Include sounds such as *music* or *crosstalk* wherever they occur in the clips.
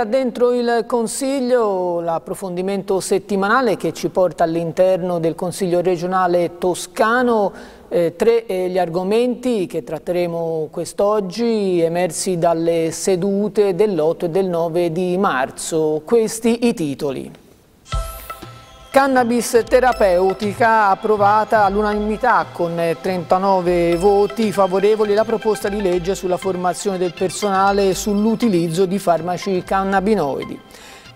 Benvenuti a Dentro il Consiglio, l'approfondimento settimanale che ci porta all'interno del Consiglio regionale toscano. Eh, tre eh, gli argomenti che tratteremo quest'oggi emersi dalle sedute dell'8 e del 9 di marzo. Questi i titoli. Cannabis terapeutica approvata all'unanimità con 39 voti favorevoli la proposta di legge sulla formazione del personale sull'utilizzo di farmaci cannabinoidi.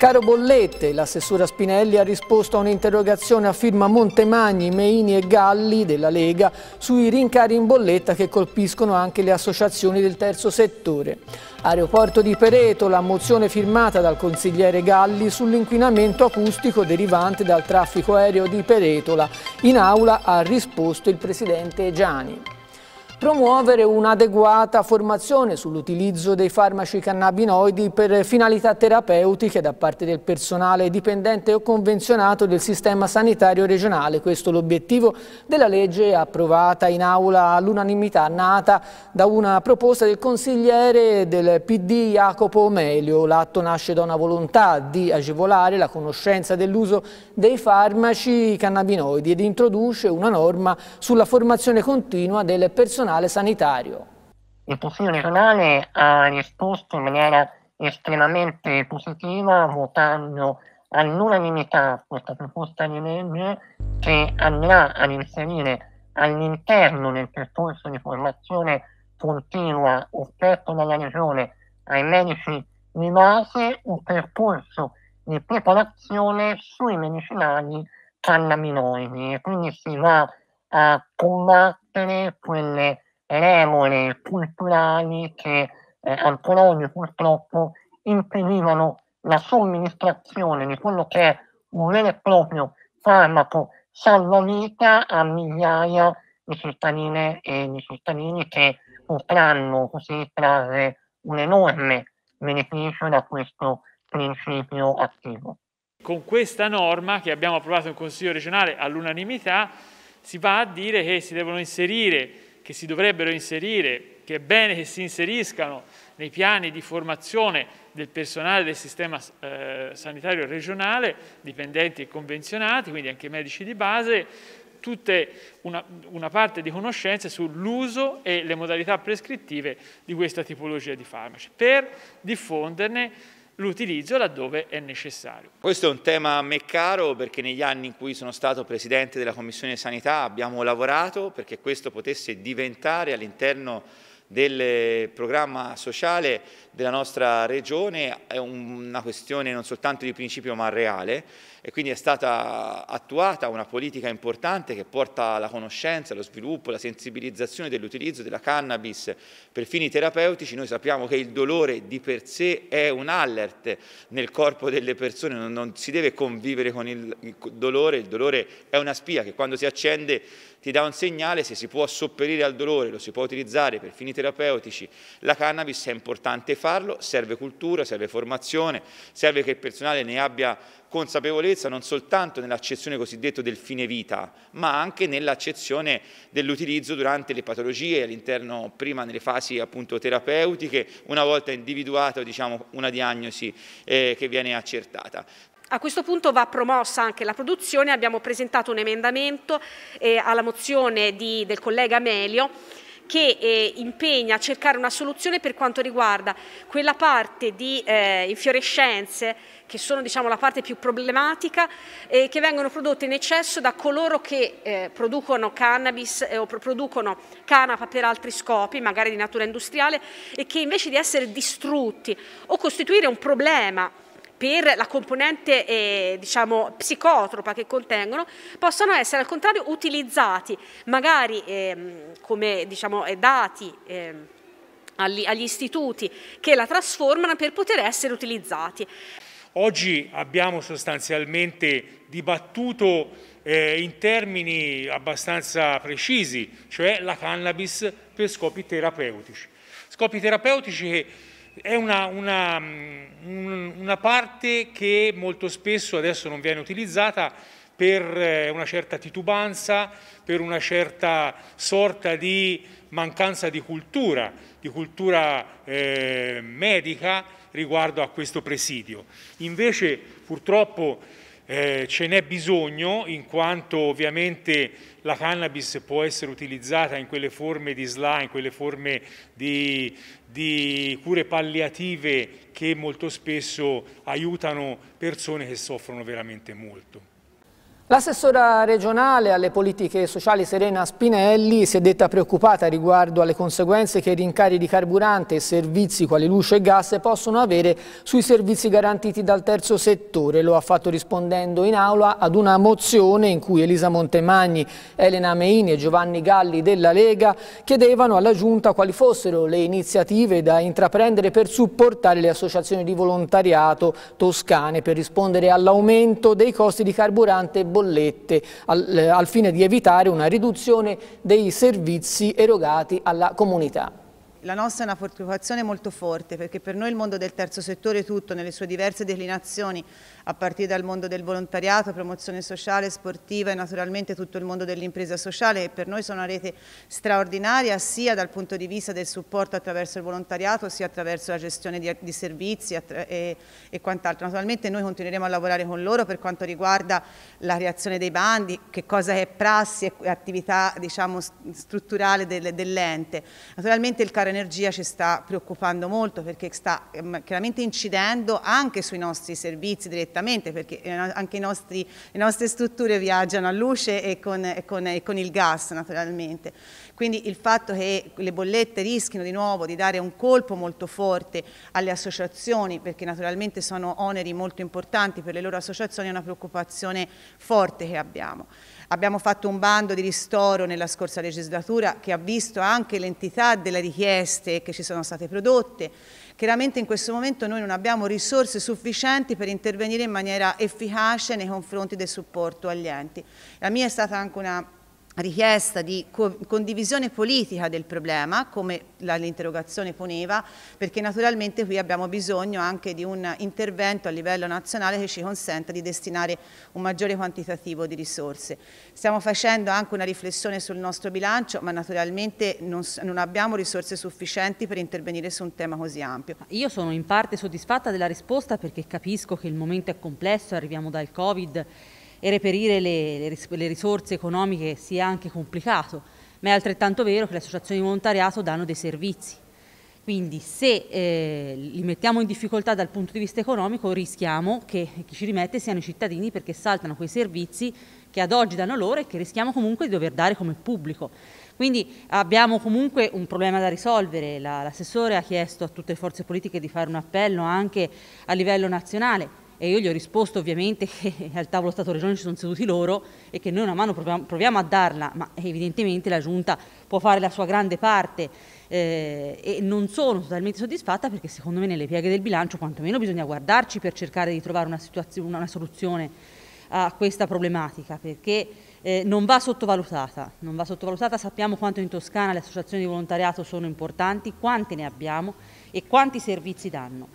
Caro Bollette, l'assessora Spinelli ha risposto a un'interrogazione a firma Montemagni, Meini e Galli della Lega sui rincari in bolletta che colpiscono anche le associazioni del terzo settore. Aeroporto di Pereto, la mozione firmata dal consigliere Galli sull'inquinamento acustico derivante dal traffico aereo di Peretola. In aula ha risposto il presidente Giani. Promuovere un'adeguata formazione sull'utilizzo dei farmaci cannabinoidi per finalità terapeutiche da parte del personale dipendente o convenzionato del sistema sanitario regionale. Questo è l'obiettivo della legge approvata in aula all'unanimità nata da una proposta del consigliere del PD Jacopo Melio. L'atto nasce da una volontà di agevolare la conoscenza dell'uso dei farmaci cannabinoidi ed introduce una norma sulla formazione continua del personale personale sanitario. Il Consiglio regionale ha risposto in maniera estremamente positiva votando all'unanimità questa proposta di legge che andrà ad inserire all'interno del percorso di formazione continua offerto dalla regione ai medici di base un percorso di preparazione sui medicinali cannabinoidi e quindi si va a combattere quelle remore culturali che eh, ancora oggi purtroppo impedivano la somministrazione di quello che è un vero e proprio farmaco salvavita a migliaia di cittadine e di cittadini che potranno così trarre un enorme beneficio da questo principio attivo. Con questa norma che abbiamo approvato in Consiglio regionale all'unanimità si va a dire che si devono inserire, che si dovrebbero inserire, che è bene che si inseriscano nei piani di formazione del personale del sistema eh, sanitario regionale, dipendenti e convenzionati, quindi anche medici di base, una, una, parte di conoscenze sull'uso e le modalità prescrittive di questa tipologia di farmaci, per diffonderne l'utilizzo laddove è necessario. Questo è un tema a me caro perché negli anni in cui sono stato Presidente della Commissione Sanità abbiamo lavorato perché questo potesse diventare all'interno del programma sociale della nostra regione è una questione non soltanto di principio ma reale e quindi è stata attuata una politica importante che porta alla conoscenza, allo sviluppo, alla sensibilizzazione dell'utilizzo della cannabis per fini terapeutici. Noi sappiamo che il dolore di per sé è un alert nel corpo delle persone, non, non si deve convivere con il, il dolore, il dolore è una spia che quando si accende ti dà un segnale se si può sopperire al dolore, lo si può utilizzare per fini terapeutici. La cannabis è importante farlo, serve cultura, serve formazione, serve che il personale ne abbia consapevolezza non soltanto nell'accezione cosiddetta del fine vita, ma anche nell'accezione dell'utilizzo durante le patologie, all'interno prima nelle fasi appunto terapeutiche, una volta individuata diciamo, una diagnosi eh, che viene accertata. A questo punto va promossa anche la produzione, abbiamo presentato un emendamento eh, alla mozione di, del collega Amelio che eh, impegna a cercare una soluzione per quanto riguarda quella parte di eh, infiorescenze che sono diciamo, la parte più problematica e che vengono prodotte in eccesso da coloro che eh, producono cannabis eh, o producono canapa per altri scopi, magari di natura industriale, e che invece di essere distrutti o costituire un problema per la componente eh, diciamo, psicotropa che contengono, possono essere al contrario utilizzati magari ehm, come diciamo, eh, dati ehm, agli, agli istituti che la trasformano per poter essere utilizzati. Oggi abbiamo sostanzialmente dibattuto eh, in termini abbastanza precisi, cioè la cannabis per scopi terapeutici. Scopi terapeutici che è una, una, una, parte che molto spesso adesso non viene utilizzata per eh, una certa titubanza, per una certa sorta di mancanza di cultura, di cultura eh, medica riguardo a questo presidio. Invece purtroppo eh, ce n'è bisogno in quanto ovviamente la cannabis può essere utilizzata in quelle forme di SLA, in quelle forme di, di cure palliative che molto spesso aiutano persone che soffrono veramente molto. L'assessora regionale alle politiche sociali Serena Spinelli si è detta preoccupata riguardo alle conseguenze che i rincari di carburante e servizi quali luce e gas possono avere sui servizi garantiti dal terzo settore. Lo ha fatto rispondendo in aula ad una mozione in cui Elisa Montemagni, Elena Meini e Giovanni Galli della Lega chiedevano alla Giunta quali fossero le iniziative da intraprendere per supportare le associazioni di volontariato toscane per rispondere all'aumento dei costi di carburante e bollette al, eh, al fine di evitare una riduzione dei servizi erogati alla comunità. La nostra è una preoccupazione molto forte perché per noi il mondo del terzo settore tutto, nelle sue diverse declinazioni, a partire dal mondo del volontariato, promozione sociale, sportiva e naturalmente tutto il mondo dell'impresa sociale, per noi sono una rete straordinaria sia dal punto di vista del supporto attraverso il volontariato sia attraverso la gestione di, di servizi e, e quant'altro. Naturalmente noi continueremo a lavorare con loro per quanto riguarda la creazione dei bandi, che cosa è prassi e attività diciamo, strutturale del, dell'ente. Naturalmente il caro energia ci sta preoccupando molto perché sta ehm, chiaramente incidendo anche sui nostri servizi direttamente perché eh, anche nostri, le nostre strutture viaggiano a luce e con, e, con, e con il gas naturalmente. Quindi il fatto che le bollette rischino di nuovo di dare un colpo molto forte alle associazioni, perché naturalmente sono oneri molto importanti per le loro associazioni, è una preoccupazione forte che abbiamo. Abbiamo fatto un bando di ristoro nella scorsa legislatura che ha visto anche l'entità delle richieste che ci sono state prodotte. Chiaramente in questo momento noi non abbiamo risorse sufficienti per intervenire in maniera efficace nei confronti del supporto agli enti. La mia è stata anche una richiesta di co condivisione politica del problema, come l'interrogazione poneva, perché naturalmente qui abbiamo bisogno anche di un intervento a livello nazionale che ci consenta di destinare un maggiore quantitativo di risorse. Stiamo facendo anche una riflessione sul nostro bilancio, ma naturalmente non, non abbiamo risorse sufficienti per intervenire su un tema così ampio. Io sono in parte soddisfatta della risposta perché capisco che il momento è complesso, arriviamo dal Covid e reperire le, le risorse economiche sia anche complicato, ma è altrettanto vero che le associazioni di volontariato danno dei servizi. Quindi se eh, li mettiamo in difficoltà dal punto di vista economico rischiamo che chi ci rimette siano i cittadini perché saltano quei servizi che ad oggi danno loro e che rischiamo comunque di dover dare come pubblico. Quindi abbiamo comunque un problema da risolvere. L'assessore ha chiesto a tutte le forze politiche di fare un appello anche a livello nazionale e io gli ho risposto ovviamente *laughs* che al tavolo Stato-Regione ci sono seduti loro e che noi una mano proviamo, proviamo a darla, ma evidentemente la Giunta può fare la sua grande parte eh, e non sono totalmente soddisfatta perché secondo me nelle pieghe del bilancio quantomeno bisogna guardarci per cercare di trovare una, una soluzione a questa problematica perché eh, non va non va sottovalutata, sappiamo quanto in Toscana le associazioni di volontariato sono importanti, quante ne abbiamo e quanti servizi danno.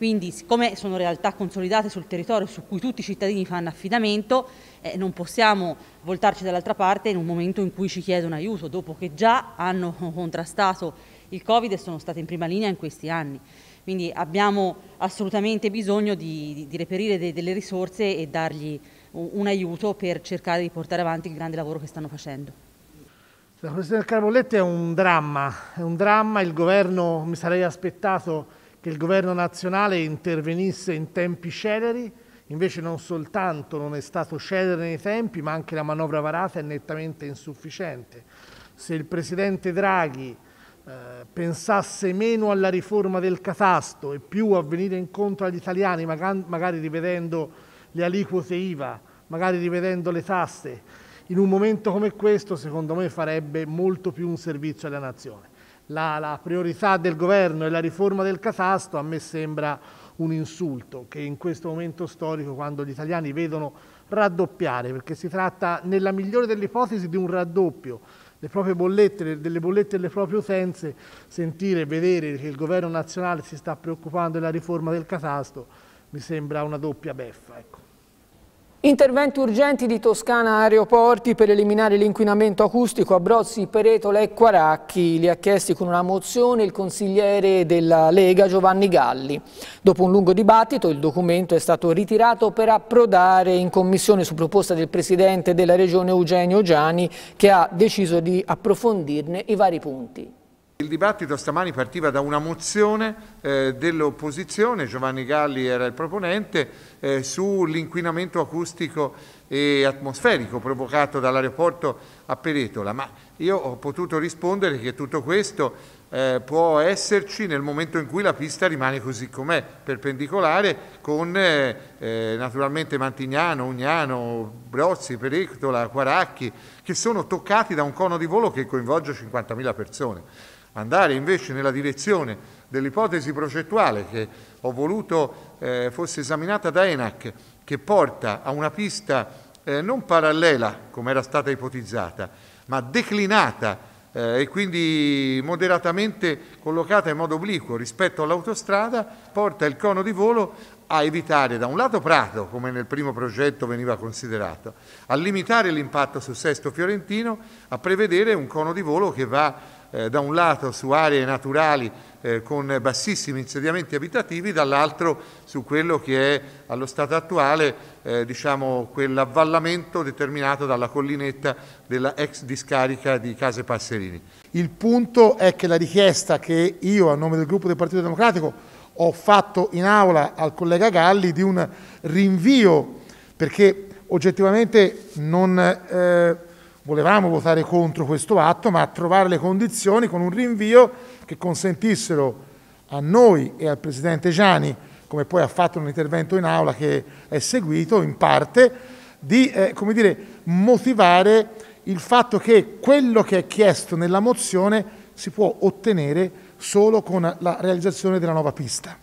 Quindi siccome sono realtà consolidate sul territorio su cui tutti i cittadini fanno affidamento, eh, non possiamo voltarci dall'altra parte in un momento in cui ci chiedono aiuto, dopo che già hanno *laughs* contrastato il Covid e sono state in prima linea in questi anni. Quindi abbiamo assolutamente bisogno di, di, di reperire de, delle risorse e dargli un, un aiuto per cercare di portare avanti il grande lavoro che stanno facendo. La questione del Carbolette è un dramma, è un dramma, il governo mi sarei aspettato che il governo nazionale intervenisse in tempi celeri, invece non soltanto non è stato celere nei tempi, ma anche la manovra varata è nettamente insufficiente. Se il Presidente Draghi eh, pensasse meno alla riforma del catasto e più a venire incontro agli italiani, magari, magari rivedendo le aliquote IVA, magari rivedendo le tasse, in un momento come questo secondo me farebbe molto più un servizio alla nazione la, la priorità del governo è la riforma del catasto, a me sembra un insulto che in questo momento storico, quando gli italiani vedono raddoppiare, perché si tratta nella migliore delle ipotesi di un raddoppio, le proprie bollette, delle bollette delle proprie utenze, sentire e vedere che il governo nazionale si sta preoccupando della riforma del catasto, mi sembra una doppia beffa. Ecco. Interventi urgenti di Toscana Aeroporti per eliminare l'inquinamento acustico a Brozzi, Peretola e Quaracchi. Li ha chiesti con una mozione il consigliere della Lega Giovanni Galli. Dopo un lungo dibattito il documento è stato ritirato per approdare in commissione su proposta del presidente della regione Eugenio Giani che ha deciso di approfondirne i vari punti. Il dibattito stamani partiva da una mozione eh, dell'opposizione, Giovanni Galli era il proponente, eh, sull'inquinamento acustico e atmosferico provocato dall'aeroporto a Peretola, ma io ho potuto rispondere che tutto questo eh, può esserci nel momento in cui la pista rimane così com'è, perpendicolare, con eh, eh, naturalmente Mantignano, Ugnano, Brozzi, Peretola, Quaracchi, che sono toccati da un cono di volo che coinvolge 50.000 persone andare invece nella direzione dell'ipotesi progettuale che ho voluto eh, fosse esaminata da ENAC, che porta a una pista eh, non parallela, come era stata ipotizzata, ma declinata eh, e quindi moderatamente collocata in modo obliquo rispetto all'autostrada, porta il cono di volo a evitare da un lato Prato, come nel primo progetto veniva considerato, a limitare l'impatto su Sesto Fiorentino, a prevedere un cono di volo che va eh, da un lato su aree naturali eh, con bassissimi insediamenti abitativi, dall'altro su quello che è allo stato attuale eh, diciamo, quell'avvallamento determinato dalla collinetta della ex discarica di Case Passerini. Il punto è che la richiesta che io a nome del gruppo del Partito Democratico ho fatto in aula al collega Galli di un rinvio perché oggettivamente non eh, volevamo votare contro questo atto, ma trovare le condizioni con un rinvio che consentissero a noi e al Presidente Gianni, come poi ha fatto un intervento in aula che è seguito in parte, di eh, dire, motivare il fatto che quello che è chiesto nella mozione si può ottenere solo con la realizzazione della nuova pista.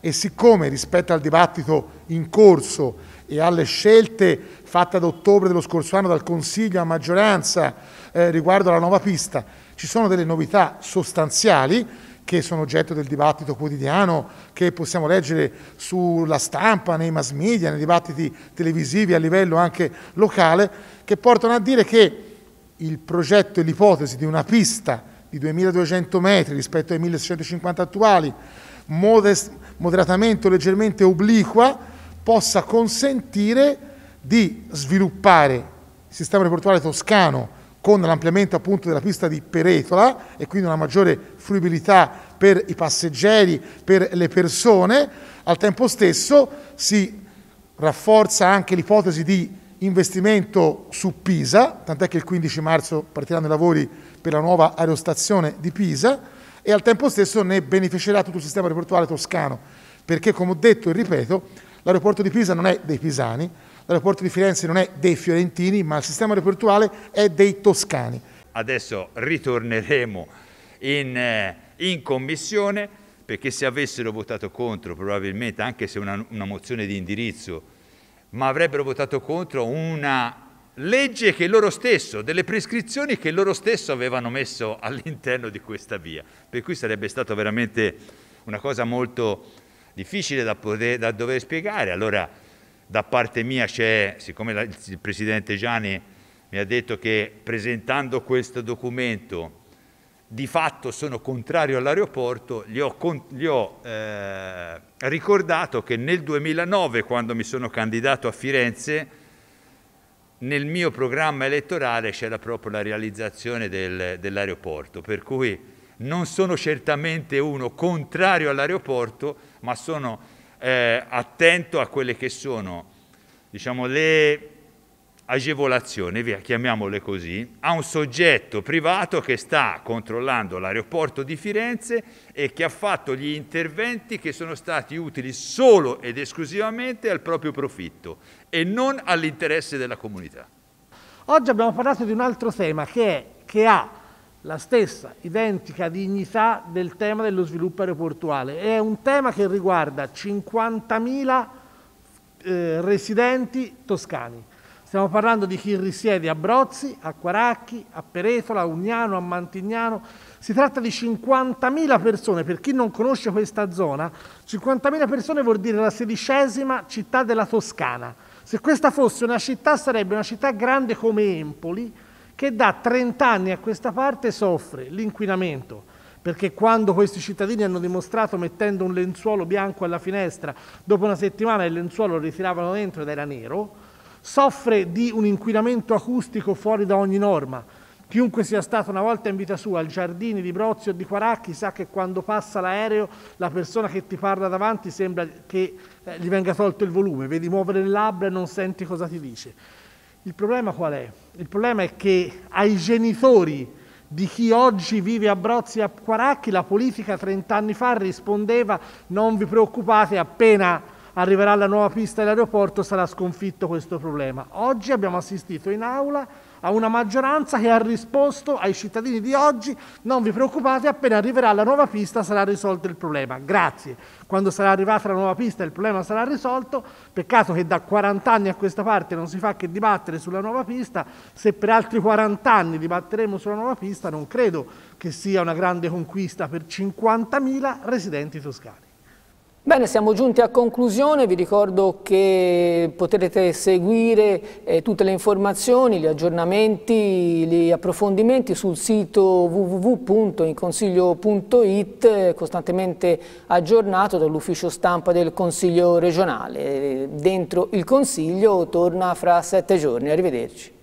E siccome rispetto al dibattito in corso e alle scelte fatte ad ottobre dello scorso anno dal Consiglio a maggioranza eh, riguardo alla nuova pista, ci sono delle novità sostanziali che sono oggetto del dibattito quotidiano, che possiamo leggere sulla stampa, nei mass media, nei dibattiti televisivi a livello anche locale, che portano a dire che il progetto e l'ipotesi di una pista di 2200 metri rispetto ai 1650 attuali, moderatamente o leggermente obliqua, possa consentire di sviluppare il sistema aeroportuale toscano con l'ampliamento appunto della pista di Peretola e quindi una maggiore fruibilità per i passeggeri, per le persone, al tempo stesso si rafforza anche l'ipotesi di investimento su Pisa, tant'è che il 15 marzo partiranno i lavori per la nuova aerostazione di Pisa e al tempo stesso ne beneficerà tutto il sistema aeroportuale toscano, perché come ho detto e ripeto, L'aeroporto di Pisa non è dei pisani, l'aeroporto di Firenze non è dei fiorentini, ma il sistema aeroportuale è dei toscani. Adesso ritorneremo in, eh, in commissione perché se avessero votato contro, probabilmente anche se una, una mozione di indirizzo, ma avrebbero votato contro una legge che loro stesso, delle prescrizioni che loro stesso avevano messo all'interno di questa via. Per cui sarebbe stato veramente una cosa molto difficile da, poter, da dover spiegare. Allora da parte mia c'è, siccome la, il Presidente Gianni mi ha detto che presentando questo documento di fatto sono contrario all'aeroporto, gli ho, gli ho eh, ricordato che nel 2009, quando mi sono candidato a Firenze, nel mio programma elettorale c'era proprio la realizzazione del, dell'aeroporto, per cui non sono certamente uno contrario all'aeroporto, ma sono eh, attento a quelle che sono diciamo, le agevolazioni, via, chiamiamole così, a un soggetto privato che sta controllando l'aeroporto di Firenze e che ha fatto gli interventi che sono stati utili solo ed esclusivamente al proprio profitto e non all'interesse della comunità. Oggi abbiamo parlato di un altro tema che, è, che ha la stessa identica dignità del tema dello sviluppo aeroportuale. È un tema che riguarda 50.000 eh, residenti toscani. Stiamo parlando di chi risiede a Brozzi, a Quaracchi, a Peretola, a Ugnano, a Mantignano. Si tratta di 50.000 persone. Per chi non conosce questa zona, 50.000 persone vuol dire la sedicesima città della Toscana Se questa fosse una città sarebbe una città grande come Empoli che da 30 anni a questa parte soffre l'inquinamento, perché quando questi cittadini hanno dimostrato mettendo un lenzuolo bianco alla finestra, dopo una settimana il lenzuolo lo ritiravano dentro ed era nero, soffre di un inquinamento acustico fuori da ogni norma. Chiunque sia stato una volta in vita sua al Giardini di Brozio o di Quaracchi sa che quando passa l'aereo la persona che ti parla davanti sembra che eh, gli venga tolto il volume, vedi muovere le labbra e non senti cosa ti dice. Il problema qual è? Il problema è che ai genitori di chi oggi vive a Brozzi e a Quaracchi la politica 30 anni fa rispondeva non vi preoccupate appena arriverà la nuova pista dell'aeroporto sarà sconfitto questo problema. Oggi abbiamo assistito in aula a una maggioranza che ha risposto ai cittadini di oggi non vi preoccupate appena arriverà la nuova pista sarà risolto il problema. Grazie. Quando sarà arrivata la nuova pista il problema sarà risolto. Peccato che da 40 anni a questa parte non si fa che dibattere sulla nuova pista. Se per altri 40 anni dibatteremo sulla nuova pista non credo che sia una grande conquista per 50.000 residenti toscani. Bene, siamo giunti a conclusione, vi ricordo che potrete seguire eh, tutte le informazioni, gli aggiornamenti, gli approfondimenti sul sito www.inconsiglio.it costantemente aggiornato dall'ufficio stampa del Consiglio regionale. Dentro il Consiglio torna fra sette giorni, arrivederci.